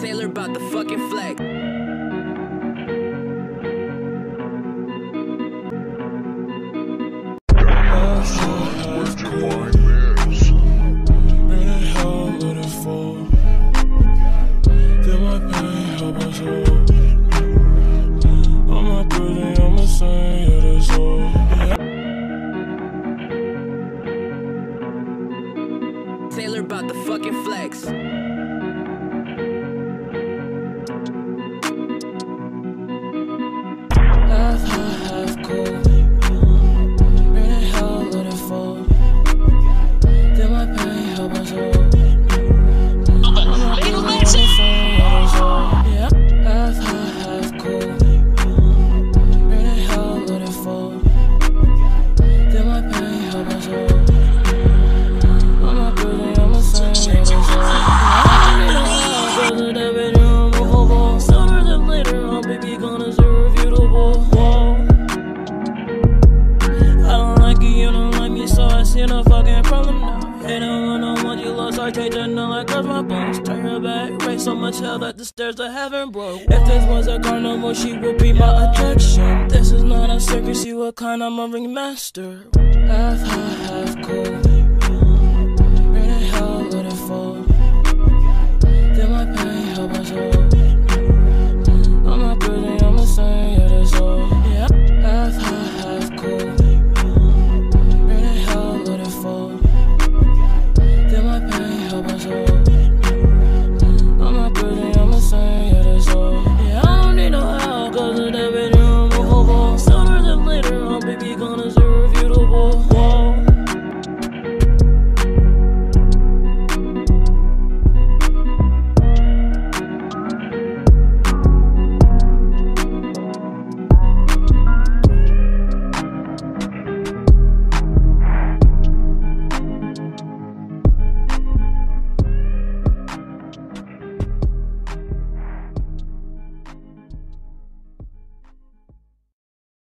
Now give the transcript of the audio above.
Taylor about the fucking flag. Taylor about the fucking flex. Ain't no one on what you lost, I now, like cause my bones. Turn back, raise so much hell that the stairs to heaven broke. If this was a carnival, she would be my attraction. This is not a circus, you a kind, I'm a ringmaster. Half high,